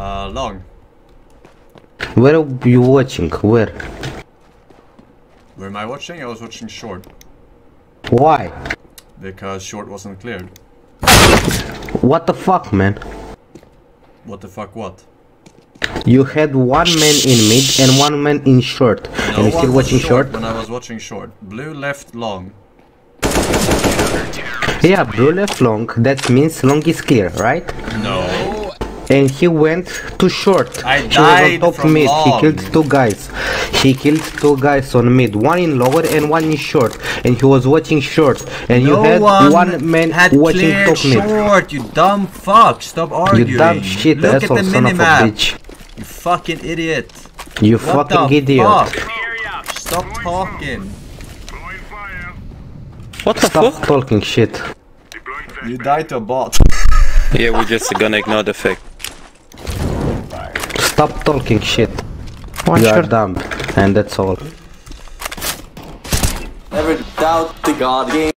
Uh, long. Where are you watching? Where? Where am I watching? I was watching short. Why? Because short wasn't cleared. What the fuck, man? What the fuck what? You had one man in mid and one man in short. No and you still watching short? When I was watching short. Blue left long. Yeah, blue left long. That means long is clear, right? No. And he went to short. I he died was on top from mid. long. He killed two guys. He killed two guys on mid. One in lower and one in short. And he was watching short. And you had one, one man had watching cleared top mid. short, you dumb fuck. Stop arguing. You dumb shit Look asshole at the son of a minimap. bitch. You fucking idiot. You What fucking the idiot. fuck? Stop talking. What the Stop fuck? talking shit. You died to a bot. Yeah, we're just gonna ignore the fact. Stop talking shit. One you are short. dumb. And that's all. Never doubt the God game.